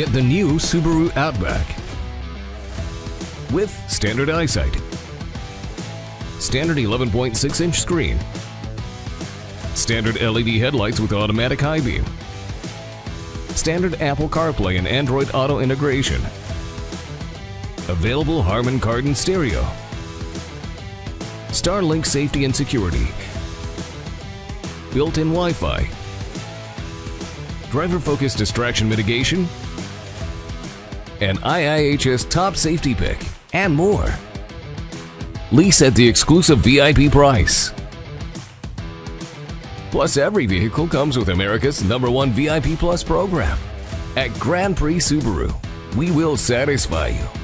Get the new Subaru Outback. With standard EyeSight, standard 11.6 inch screen, standard LED headlights with automatic high beam, standard Apple CarPlay and Android Auto integration, available Harman Kardon stereo, Starlink safety and security, built-in Wi-Fi, driver-focused distraction mitigation, an IIHS top safety pick, and more. Lease at the exclusive VIP price. Plus, every vehicle comes with America's number one VIP Plus program. At Grand Prix Subaru, we will satisfy you